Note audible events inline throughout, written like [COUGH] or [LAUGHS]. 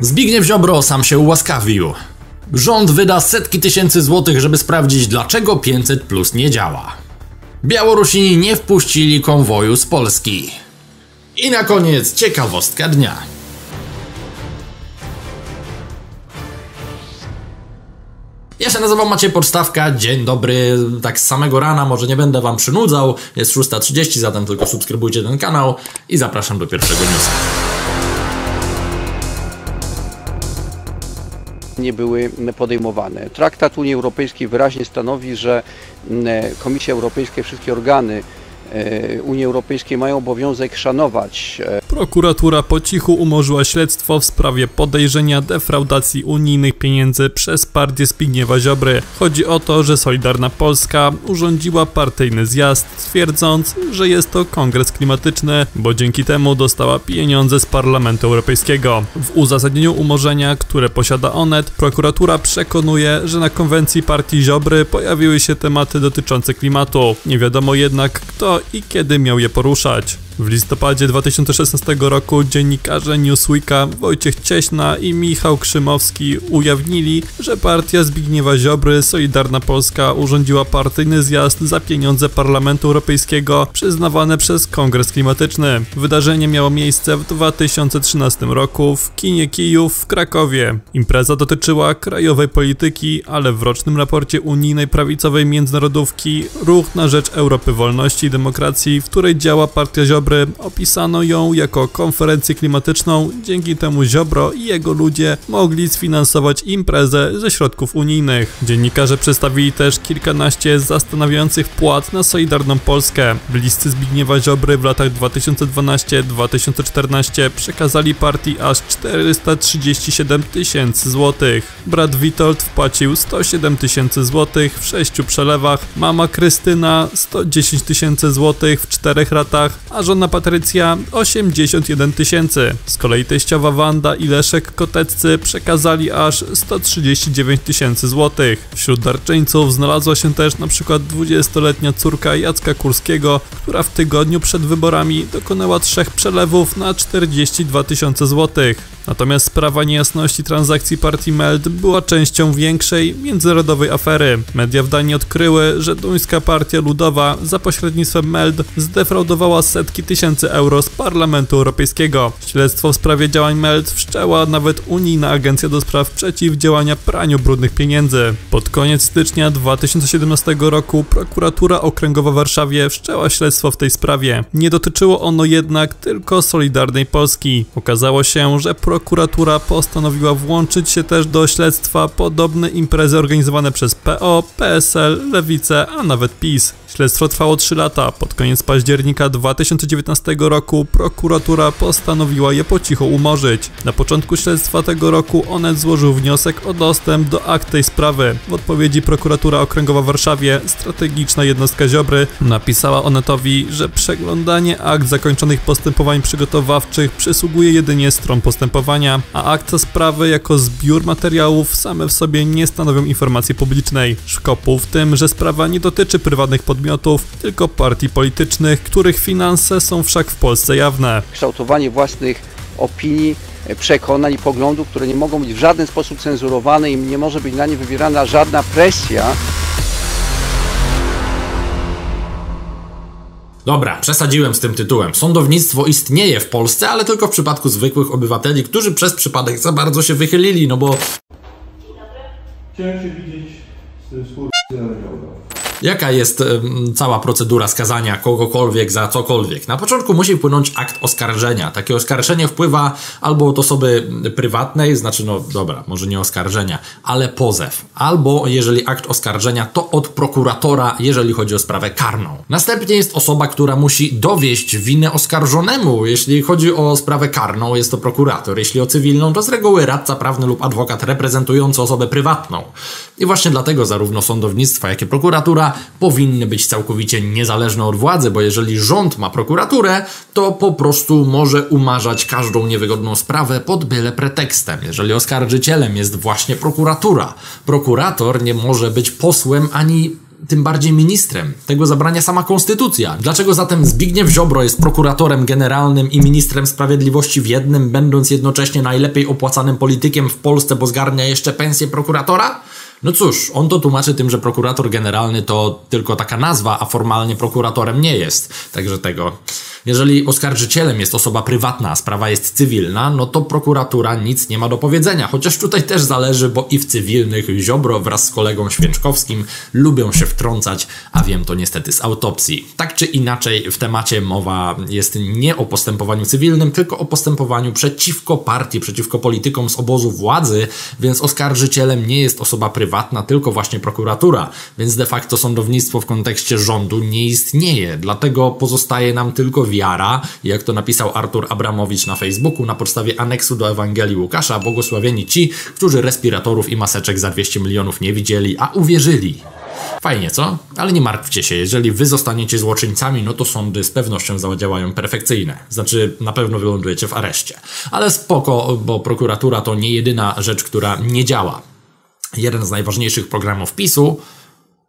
Zbigniew Ziobro sam się ułaskawił. Rząd wyda setki tysięcy złotych, żeby sprawdzić, dlaczego 500 plus nie działa. Białorusini nie wpuścili konwoju z Polski. I na koniec ciekawostka dnia. Ja się nazywam Maciej Podstawka, dzień dobry, tak z samego rana, może nie będę wam przynudzał, jest 6.30, zatem tylko subskrybujcie ten kanał i zapraszam do pierwszego newsa. Nie były podejmowane. Traktat Unii Europejskiej wyraźnie stanowi, że mm, Komisja Europejska i wszystkie organy Unii Europejskiej mają obowiązek szanować e, Prokuratura po cichu umorzyła śledztwo w sprawie podejrzenia defraudacji unijnych pieniędzy przez partię Zbigniewa Ziobry. Chodzi o to, że Solidarna Polska urządziła partyjny zjazd, twierdząc, że jest to kongres klimatyczny, bo dzięki temu dostała pieniądze z Parlamentu Europejskiego. W uzasadnieniu umorzenia, które posiada Onet, prokuratura przekonuje, że na konwencji partii Ziobry pojawiły się tematy dotyczące klimatu. Nie wiadomo jednak kto i kiedy miał je poruszać. W listopadzie 2016 roku dziennikarze Newsweeka Wojciech Cieśna i Michał Krzymowski ujawnili, że partia Zbigniewa Ziobry Solidarna Polska urządziła partyjny zjazd za pieniądze Parlamentu Europejskiego przyznawane przez Kongres Klimatyczny. Wydarzenie miało miejsce w 2013 roku w kinie Kijów w Krakowie. Impreza dotyczyła krajowej polityki, ale w rocznym raporcie unijnej prawicowej międzynarodówki Ruch na rzecz Europy Wolności i Demokracji, w której działa partia Ziobry Ziobry opisano ją jako konferencję klimatyczną, dzięki temu Ziobro i jego ludzie mogli sfinansować imprezę ze środków unijnych. Dziennikarze przedstawili też kilkanaście zastanawiających płat na Solidarną Polskę. Bliscy Zbigniewa Ziobry w latach 2012-2014 przekazali partii aż 437 tysięcy złotych. Brat Witold wpłacił 107 tysięcy złotych w sześciu przelewach, mama Krystyna 110 tysięcy złotych w czterech ratach, a żona żona Patrycja 81 tysięcy. Z kolei teściowa Wanda i Leszek Koteccy przekazali aż 139 tysięcy złotych. Wśród darczyńców znalazła się też przykład 20-letnia córka Jacka Kurskiego, która w tygodniu przed wyborami dokonała trzech przelewów na 42 tysiące złotych. Natomiast sprawa niejasności transakcji partii Meld była częścią większej międzynarodowej afery. Media w Danii odkryły, że duńska partia ludowa za pośrednictwem Meld zdefraudowała setki tysięcy euro z Parlamentu Europejskiego. Śledztwo w sprawie działań Meld wszczęła nawet Unijna Agencja do Spraw Przeciwdziałania Praniu Brudnych Pieniędzy. Pod koniec stycznia 2017 roku prokuratura okręgowa w Warszawie wszczęła śledztwo w tej sprawie. Nie dotyczyło ono jednak tylko Solidarnej Polski. Okazało się, że pro prokuratura postanowiła włączyć się też do śledztwa podobne imprezy organizowane przez PO, PSL, Lewicę, a nawet PiS. Śledztwo trwało 3 lata. Pod koniec października 2019 roku prokuratura postanowiła je po cichu umorzyć. Na początku śledztwa tego roku Onet złożył wniosek o dostęp do akt tej sprawy. W odpowiedzi prokuratura okręgowa w Warszawie, strategiczna jednostka Ziobry, napisała Onetowi, że przeglądanie akt zakończonych postępowań przygotowawczych przysługuje jedynie stron postępowania, a akta sprawy jako zbiór materiałów same w sobie nie stanowią informacji publicznej. Szkopu w tym, że sprawa nie dotyczy prywatnych podmiotów podmiotów, tylko partii politycznych, których finanse są wszak w Polsce jawne. Kształtowanie własnych opinii, e, przekonań i poglądów, które nie mogą być w żaden sposób cenzurowane i nie może być na nie wywierana żadna presja. Dobra, przesadziłem z tym tytułem. Sądownictwo istnieje w Polsce, ale tylko w przypadku zwykłych obywateli, którzy przez przypadek za bardzo się wychylili, no bo... Chciałem się widzieć z tym Jaka jest cała procedura skazania kogokolwiek za cokolwiek? Na początku musi wpłynąć akt oskarżenia. Takie oskarżenie wpływa albo od osoby prywatnej, znaczy no dobra, może nie oskarżenia, ale pozew. Albo jeżeli akt oskarżenia, to od prokuratora, jeżeli chodzi o sprawę karną. Następnie jest osoba, która musi dowieść winę oskarżonemu. Jeśli chodzi o sprawę karną, jest to prokurator. Jeśli o cywilną, to z reguły radca prawny lub adwokat reprezentujący osobę prywatną. I właśnie dlatego zarówno sądownictwa, jak i prokuratura powinny być całkowicie niezależne od władzy, bo jeżeli rząd ma prokuraturę, to po prostu może umarzać każdą niewygodną sprawę pod byle pretekstem. Jeżeli oskarżycielem jest właśnie prokuratura, prokurator nie może być posłem ani tym bardziej ministrem. Tego zabrania sama konstytucja. Dlaczego zatem Zbigniew Ziobro jest prokuratorem generalnym i ministrem sprawiedliwości w jednym, będąc jednocześnie najlepiej opłacanym politykiem w Polsce, bo zgarnia jeszcze pensję prokuratora? No cóż, on to tłumaczy tym, że prokurator generalny to tylko taka nazwa, a formalnie prokuratorem nie jest. Także tego. Jeżeli oskarżycielem jest osoba prywatna, a sprawa jest cywilna, no to prokuratura nic nie ma do powiedzenia. Chociaż tutaj też zależy, bo i w cywilnych Ziobro wraz z kolegą Święczkowskim lubią się wtrącać, a wiem to niestety z autopsji. Tak czy inaczej, w temacie mowa jest nie o postępowaniu cywilnym, tylko o postępowaniu przeciwko partii, przeciwko politykom z obozu władzy, więc oskarżycielem nie jest osoba prywatna, tylko właśnie prokuratura. Więc de facto sądownictwo w kontekście rządu nie istnieje. Dlatego pozostaje nam tylko wiara, jak to napisał Artur Abramowicz na Facebooku, na podstawie aneksu do Ewangelii Łukasza, błogosławieni ci, którzy respiratorów i maseczek za 200 milionów nie widzieli, a uwierzyli. Fajnie, co? Ale nie martwcie się, jeżeli wy zostaniecie złoczyńcami, no to sądy z pewnością zadziałają perfekcyjne. Znaczy, na pewno wylądujecie w areszcie. Ale spoko, bo prokuratura to nie jedyna rzecz, która nie działa. Jeden z najważniejszych programów PiSu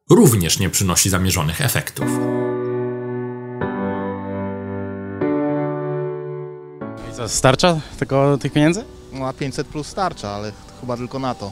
również nie przynosi zamierzonych efektów. Starcza tylko tych pieniędzy? No a 500 plus starcza, ale chyba tylko na to.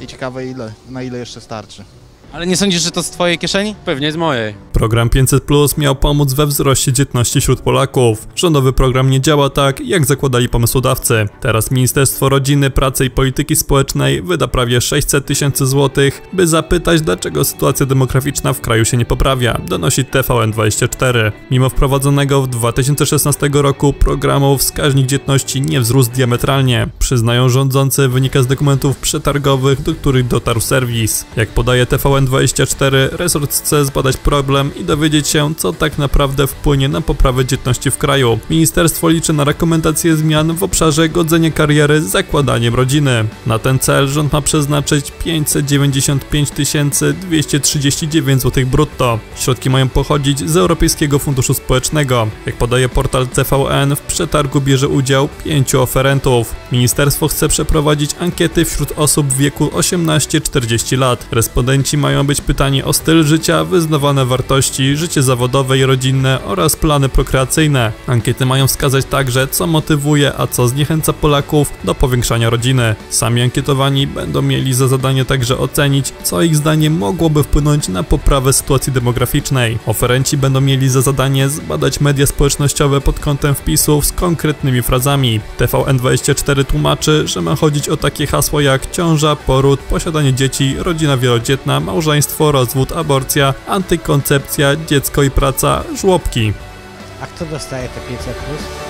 I ciekawe ile, na ile jeszcze starczy. Ale nie sądzisz, że to z twojej kieszeni? Pewnie z mojej. Program 500 Plus miał pomóc we wzroście dzietności wśród Polaków. Rządowy program nie działa tak, jak zakładali pomysłodawcy. Teraz Ministerstwo Rodziny, Pracy i Polityki Społecznej wyda prawie 600 tysięcy złotych, by zapytać, dlaczego sytuacja demograficzna w kraju się nie poprawia, donosi TVN24. Mimo wprowadzonego w 2016 roku programu wskaźnik dzietności nie wzrósł diametralnie. Przyznają rządzący, wynika z dokumentów przetargowych, do których dotarł serwis. Jak podaje TVN TVN24 resort chce zbadać problem i dowiedzieć się, co tak naprawdę wpłynie na poprawę dzietności w kraju. Ministerstwo liczy na rekomendacje zmian w obszarze godzenia kariery z zakładaniem rodziny. Na ten cel rząd ma przeznaczyć 595 239 zł brutto. Środki mają pochodzić z Europejskiego Funduszu Społecznego. Jak podaje portal CVN, w przetargu bierze udział pięciu oferentów. Ministerstwo chce przeprowadzić ankiety wśród osób w wieku 18-40 lat. Respondenci mają być pytanie o styl życia, wyznawane wartości, życie zawodowe i rodzinne oraz plany prokreacyjne. Ankiety mają wskazać także, co motywuje, a co zniechęca Polaków do powiększania rodziny. Sami ankietowani będą mieli za zadanie także ocenić, co ich zdaniem mogłoby wpłynąć na poprawę sytuacji demograficznej. Oferenci będą mieli za zadanie zbadać media społecznościowe pod kątem wpisów z konkretnymi frazami. TVN24 tłumaczy, że ma chodzić o takie hasła jak ciąża, poród, posiadanie dzieci, rodzina wielodzietna, małżeństwo, rozwód, aborcja, antykoncepcja, dziecko i praca, żłobki. A kto dostaje te 500 plus?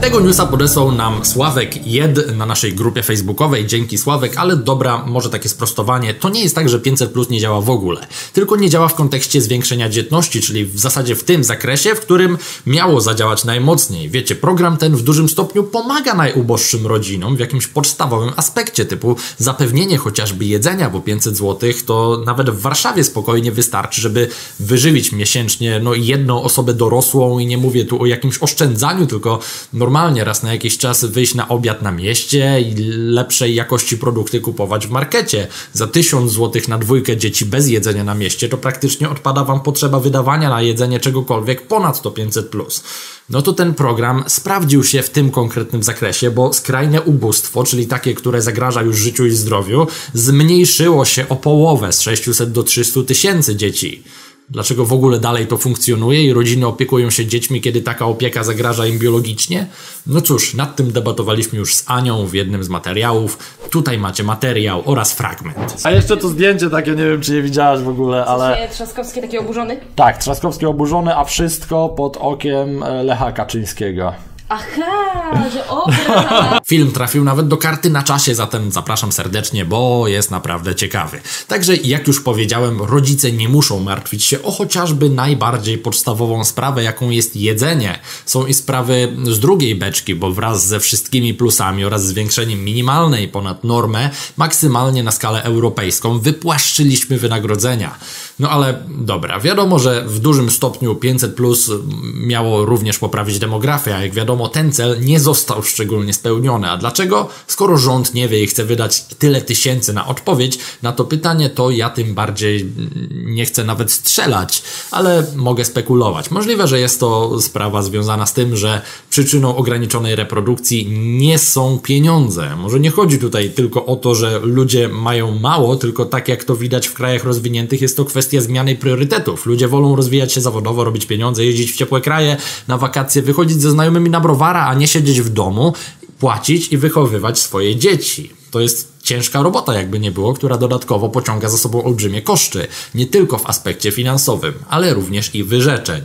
Tego newsa podesłał nam Sławek Jed na naszej grupie facebookowej. Dzięki Sławek, ale dobra, może takie sprostowanie. To nie jest tak, że 500 plus nie działa w ogóle. Tylko nie działa w kontekście zwiększenia dzietności, czyli w zasadzie w tym zakresie, w którym miało zadziałać najmocniej. Wiecie, program ten w dużym stopniu pomaga najuboższym rodzinom w jakimś podstawowym aspekcie, typu zapewnienie chociażby jedzenia, bo 500 zł to nawet w Warszawie spokojnie wystarczy, żeby wyżywić miesięcznie no, jedną osobę dorosłą i nie mówię tu o jakimś oszczędzaniu, tylko normalnie normalnie raz na jakiś czas wyjść na obiad na mieście i lepszej jakości produkty kupować w markecie. Za 1000 zł na dwójkę dzieci bez jedzenia na mieście to praktycznie odpada Wam potrzeba wydawania na jedzenie czegokolwiek ponad to 500+. Plus. No to ten program sprawdził się w tym konkretnym zakresie, bo skrajne ubóstwo, czyli takie, które zagraża już życiu i zdrowiu, zmniejszyło się o połowę z 600 do 300 tysięcy dzieci. Dlaczego w ogóle dalej to funkcjonuje i rodziny opiekują się dziećmi, kiedy taka opieka zagraża im biologicznie? No cóż, nad tym debatowaliśmy już z Anią w jednym z materiałów. Tutaj macie materiał oraz fragment. A jeszcze to zdjęcie takie, nie wiem czy je widziałaś w ogóle, ale... Trzaskowski taki oburzony? Tak, Trzaskowski oburzony, a wszystko pod okiem e, Lecha Kaczyńskiego. Aha, że obraz. [LAUGHS] Film trafił nawet do karty na czasie, zatem zapraszam serdecznie, bo jest naprawdę ciekawy. Także jak już powiedziałem, rodzice nie muszą martwić się o chociażby najbardziej podstawową sprawę, jaką jest jedzenie. Są i sprawy z drugiej beczki, bo wraz ze wszystkimi plusami oraz zwiększeniem minimalnej ponad normę, maksymalnie na skalę europejską wypłaszczyliśmy wynagrodzenia. No ale dobra, wiadomo, że w dużym stopniu 500 plus miało również poprawić demografię, a jak wiadomo, wiadomo, ten cel nie został szczególnie spełniony. A dlaczego? Skoro rząd nie wie i chce wydać tyle tysięcy na odpowiedź na to pytanie, to ja tym bardziej nie chcę nawet strzelać, ale mogę spekulować. Możliwe, że jest to sprawa związana z tym, że przyczyną ograniczonej reprodukcji nie są pieniądze. Może nie chodzi tutaj tylko o to, że ludzie mają mało, tylko tak jak to widać w krajach rozwiniętych, jest to kwestia zmiany priorytetów. Ludzie wolą rozwijać się zawodowo, robić pieniądze, jeździć w ciepłe kraje, na wakacje, wychodzić ze znajomymi na browara, a nie siedzieć w domu, płacić i wychowywać swoje dzieci. To jest ciężka robota, jakby nie było, która dodatkowo pociąga za sobą olbrzymie koszty, nie tylko w aspekcie finansowym, ale również i wyrzeczeń.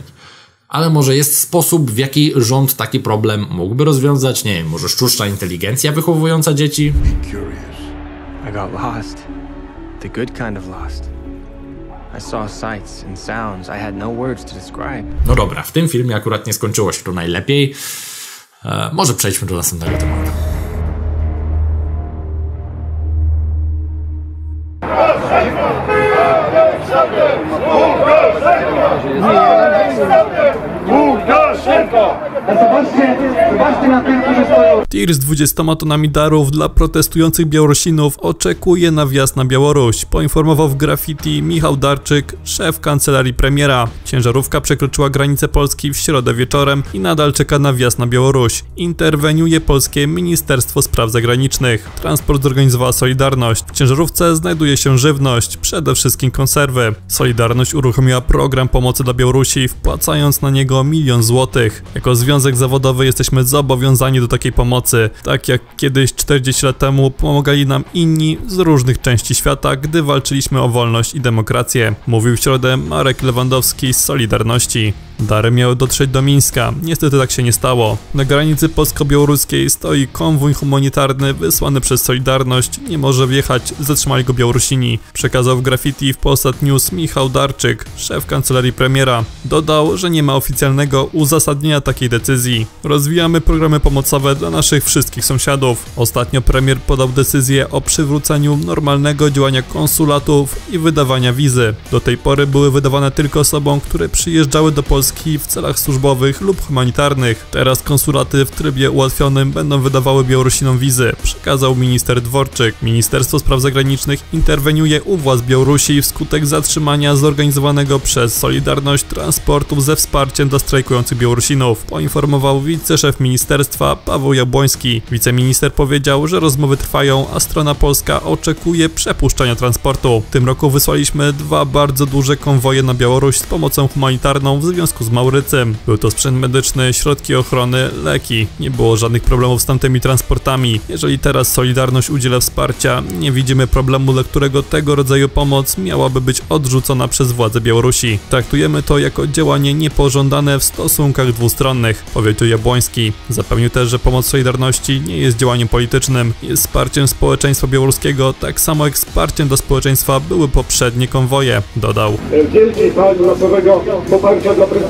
Ale może jest sposób, w jaki rząd taki problem mógłby rozwiązać? Nie wiem, może sztuczna inteligencja wychowująca dzieci? Curious. I got lost. The good kind of lost. I saw sights and sounds I had no words to describe. No dobra, w tym filmie akurat nie skończyło się to najlepiej. E, może przejdźmy do następnego tematu. Tir z 20 tonami darów dla protestujących Białorusinów oczekuje na wjazd na Białoruś, poinformował w graffiti Michał Darczyk, szef kancelarii premiera. Ciężarówka przekroczyła granicę Polski w środę wieczorem i nadal czeka na wjazd na Białoruś. Interweniuje polskie Ministerstwo Spraw Zagranicznych. Transport zorganizowała Solidarność. W ciężarówce znajduje się żywność, przede wszystkim konserwy. Solidarność uruchomiła program pomocy dla Białorusi, wpłacając na niego milion złotych. Jako związek zawodowy jesteśmy zobowiązani do takiej pomocy, tak jak kiedyś 40 lat temu pomagali nam inni z różnych części świata, gdy walczyliśmy o wolność i demokrację, mówił w środę Marek Lewandowski z Solidarności. Dary miały dotrzeć do Mińska. Niestety tak się nie stało. Na granicy polsko-białoruskiej stoi konwój humanitarny wysłany przez Solidarność. Nie może wjechać, zatrzymali go Białorusini. Przekazał w graffiti w Polsat News Michał Darczyk, szef kancelarii premiera. Dodał, że nie ma oficjalnego uzasadnienia takiej decyzji. Rozwijamy programy pomocowe dla naszych wszystkich sąsiadów. Ostatnio premier podał decyzję o przywróceniu normalnego działania konsulatów i wydawania wizy. Do tej pory były wydawane tylko osobom, które przyjeżdżały do Polski Polski w celach służbowych lub humanitarnych. Teraz konsulaty w trybie ułatwionym będą wydawały Białorusinom wizy, przekazał minister Dworczyk. Ministerstwo Spraw Zagranicznych interweniuje u władz Białorusi wskutek zatrzymania zorganizowanego przez Solidarność transportów ze wsparciem dla strajkujących Białorusinów, poinformował wiceszef ministerstwa Paweł Jabłoński. Wiceminister powiedział, że rozmowy trwają, a strona polska oczekuje przepuszczenia transportu. W tym roku wysłaliśmy dwa bardzo duże konwoje na Białoruś z pomocą humanitarną w związku związku z Maurycem. Był to sprzęt medyczny, środki ochrony, leki. Nie było żadnych problemów z tamtymi transportami. Jeżeli teraz Solidarność udziela wsparcia, nie widzimy problemu, dla którego tego rodzaju pomoc miałaby być odrzucona przez władze Białorusi. Traktujemy to jako działanie niepożądane w stosunkach dwustronnych, powiedział Jabłoński. Zapewnił też, że pomoc Solidarności nie jest działaniem politycznym, jest wsparciem społeczeństwa białoruskiego, tak samo jak wsparciem dla społeczeństwa były poprzednie konwoje, dodał. Masowego poparcia dla prezydenta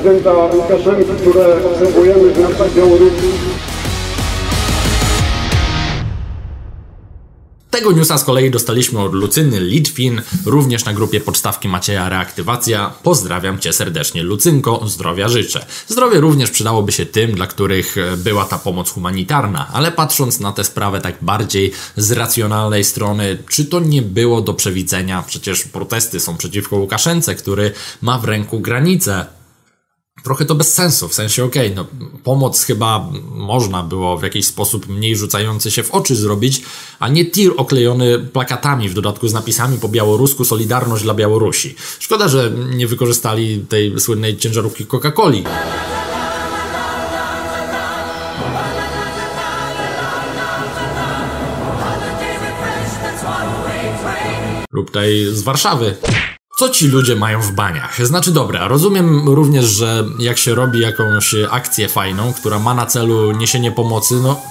Łukaszenki, które obserwujemy w naszej Białorusi. Tego newsa z kolei dostaliśmy od Lucyny Litwin, również na grupie podstawki Macieja Reaktywacja. Pozdrawiam Cię serdecznie, Lucynko, zdrowia życzę. Zdrowie również przydałoby się tym, dla których e, była ta pomoc humanitarna, ale patrząc na tę sprawę tak bardziej z racjonalnej strony, czy to nie było do przewidzenia? Przecież protesty są przeciwko Łukaszence, który ma w ręku granicę trochę to bez sensu, w sensie okej, okay, no pomoc chyba można było w jakiś sposób mniej rzucający się w oczy zrobić, a nie tir oklejony plakatami, w dodatku z napisami po białorusku Solidarność dla Białorusi. Szkoda, że nie wykorzystali tej słynnej ciężarówki Coca-Coli. Lub tej z Warszawy. Co ci ludzie mają w baniach? Znaczy dobra, rozumiem również, że jak się robi jakąś akcję fajną, która ma na celu niesienie pomocy, no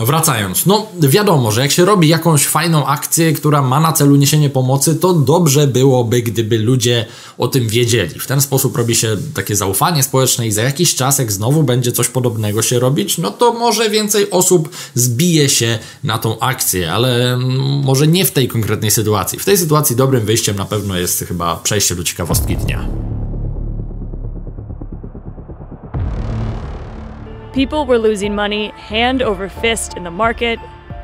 Wracając, no wiadomo, że jak się robi jakąś fajną akcję, która ma na celu niesienie pomocy, to dobrze byłoby, gdyby ludzie o tym wiedzieli. W ten sposób robi się takie zaufanie społeczne i za jakiś czas, jak znowu będzie coś podobnego się robić, no to może więcej osób zbije się na tą akcję, ale może nie w tej konkretnej sytuacji. W tej sytuacji dobrym wyjściem na pewno jest chyba przejście do ciekawostki dnia. People were losing money hand over fist in the market,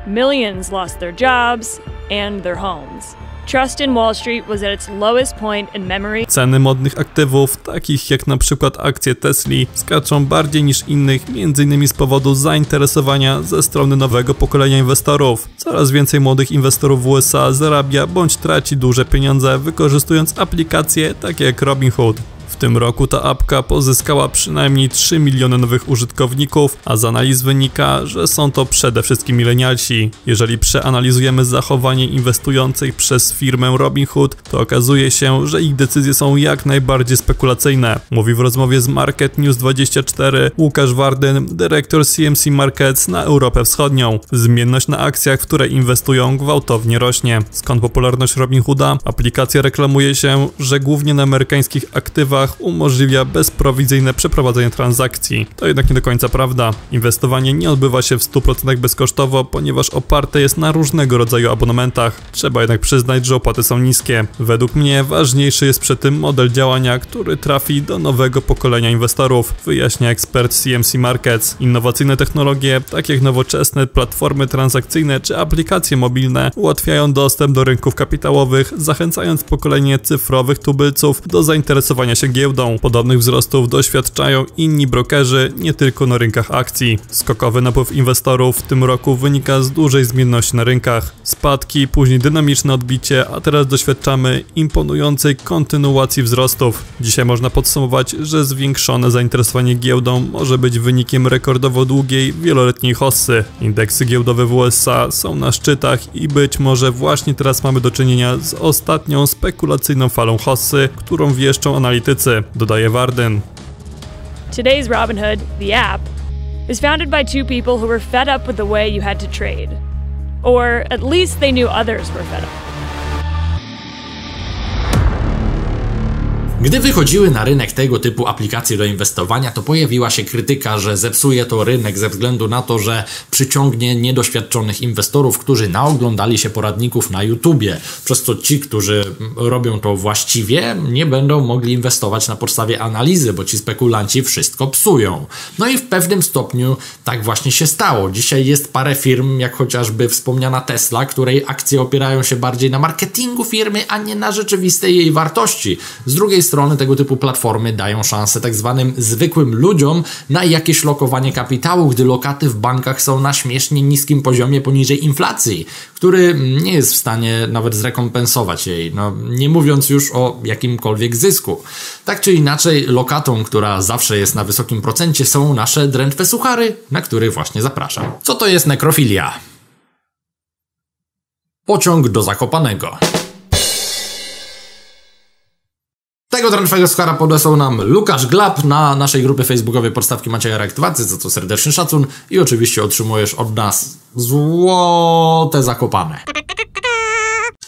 millions lost their jobs and their homes. Trust in Wall Street was at its lowest point in memory. Ceny modnych aktywów, takich jak na przykład akcje Tesli, skaczą bardziej niż innych, m.in. z powodu zainteresowania ze strony nowego pokolenia inwestorów. Coraz więcej młodych inwestorów w USA zarabia bądź traci duże pieniądze wykorzystując aplikacje takie jak Robinhood. W tym roku ta apka pozyskała przynajmniej 3 miliony nowych użytkowników, a z analiz wynika, że są to przede wszystkim milenialsi. Jeżeli przeanalizujemy zachowanie inwestujących przez firmę Robinhood, to okazuje się, że ich decyzje są jak najbardziej spekulacyjne. Mówi w rozmowie z Market News 24 Łukasz Wardyn, dyrektor CMC Markets na Europę Wschodnią. Zmienność na akcjach, w które inwestują gwałtownie rośnie. Skąd popularność Robinhooda? Aplikacja reklamuje się, że głównie na amerykańskich aktywach umożliwia bezprowizyjne przeprowadzenie transakcji. To jednak nie do końca prawda. Inwestowanie nie odbywa się w 100% bezkosztowo, ponieważ oparte jest na różnego rodzaju abonamentach. Trzeba jednak przyznać, że opłaty są niskie. Według mnie ważniejszy jest przy tym model działania, który trafi do nowego pokolenia inwestorów, wyjaśnia ekspert CMC Markets. Innowacyjne technologie, takie jak nowoczesne platformy transakcyjne czy aplikacje mobilne, ułatwiają dostęp do rynków kapitałowych, zachęcając pokolenie cyfrowych tubylców do zainteresowania się giełdą. Podobnych wzrostów doświadczają inni brokerzy, nie tylko na rynkach akcji. Skokowy napływ inwestorów w tym roku wynika z dużej zmienności na rynkach. Spadki, później dynamiczne odbicie, a teraz doświadczamy imponującej kontynuacji wzrostów. Dzisiaj można podsumować, że zwiększone zainteresowanie giełdą może być wynikiem rekordowo długiej, wieloletniej hossy. Indeksy giełdowe w USA są na szczytach i być może właśnie teraz mamy do czynienia z ostatnią spekulacyjną falą hossy, którą wieszczą analitycy, dodaje Warden. Today's Robinhood, the app, is founded by two people who were fed up with the way you had to trade. Or at least they knew others were fed up. Gdy wychodziły na rynek tego typu aplikacje do inwestowania, to pojawiła się krytyka, że zepsuje to rynek ze względu na to, że przyciągnie niedoświadczonych inwestorów, którzy naoglądali się poradników na YouTubie. Przez co ci, którzy robią to właściwie, nie będą mogli inwestować na podstawie analizy, bo ci spekulanci wszystko psują. No i w pewnym stopniu tak właśnie się stało. Dzisiaj jest parę firm, jak chociażby wspomniana Tesla, której akcje opierają się bardziej na marketingu firmy, a nie na rzeczywistej jej wartości. Z drugiej strony tego typu platformy dają szansę tak zwanym zwykłym ludziom na jakieś lokowanie kapitału, gdy lokaty w bankach są na śmiesznie niskim poziomie poniżej inflacji, który nie jest w stanie nawet zrekompensować jej, no nie mówiąc już o jakimkolwiek zysku. Tak czy inaczej, lokatą, która zawsze jest na wysokim procencie, są nasze drętwe suchary, na których właśnie zapraszam. Co to jest nekrofilia? Pociąg do Zakopanego. Tego drętwego suchara podesłał nam Lukasz Glab na naszej grupie facebookowej Podstawki Macieja Reaktywacji, za co serdeczny szacun i oczywiście otrzymujesz od nas złote zakopane.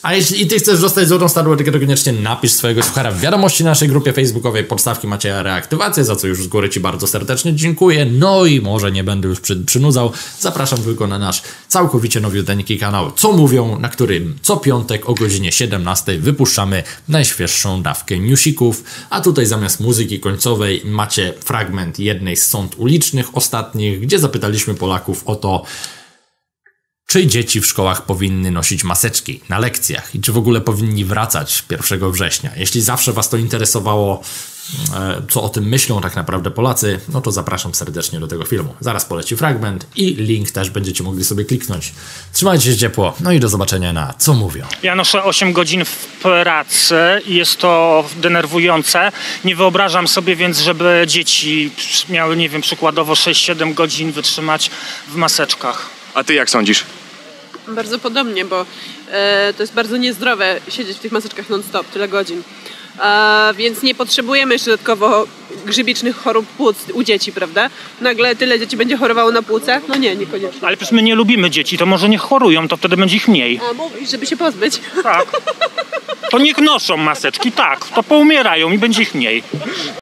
A jeśli i ty chcesz dostać złotą starą etykietę, koniecznie napisz swojego suchara w wiadomości na naszej grupie facebookowej Podstawki Macieja Reaktywację, za co już z góry Ci bardzo serdecznie dziękuję. No i może nie będę już przy, przynudzał, zapraszam tylko na nasz całkowicie nowiuteńki kanał Co Mówią, na którym co piątek o godzinie 17 wypuszczamy najświeższą dawkę newsików, a tutaj zamiast muzyki końcowej macie fragment jednej z sąd ulicznych ostatnich, gdzie zapytaliśmy Polaków o to, czy dzieci w szkołach powinny nosić maseczki na lekcjach i czy w ogóle powinni wracać 1 września? Jeśli zawsze Was to interesowało, e, co o tym myślą tak naprawdę Polacy, no to zapraszam serdecznie do tego filmu. Zaraz poleci fragment i link też będziecie mogli sobie kliknąć. Trzymajcie się ciepło, no i do zobaczenia na Co Mówią. Ja noszę 8 godzin w pracy i jest to denerwujące. Nie wyobrażam sobie więc, żeby dzieci miały, nie wiem, przykładowo 6-7 godzin wytrzymać w maseczkach. A ty jak sądzisz? Bardzo podobnie, bo e, to jest bardzo niezdrowe siedzieć w tych maseczkach non-stop tyle godzin. E, więc nie potrzebujemy jeszcze dodatkowo grzybicznych chorób płuc u dzieci, prawda? Nagle tyle dzieci będzie chorowało na płuce? No nie, niekoniecznie. Ale przecież my nie lubimy dzieci, to może nie chorują, to wtedy będzie ich mniej. A mówisz, żeby się pozbyć? Tak. To niech noszą maseczki, tak, to poumierają i będzie ich mniej.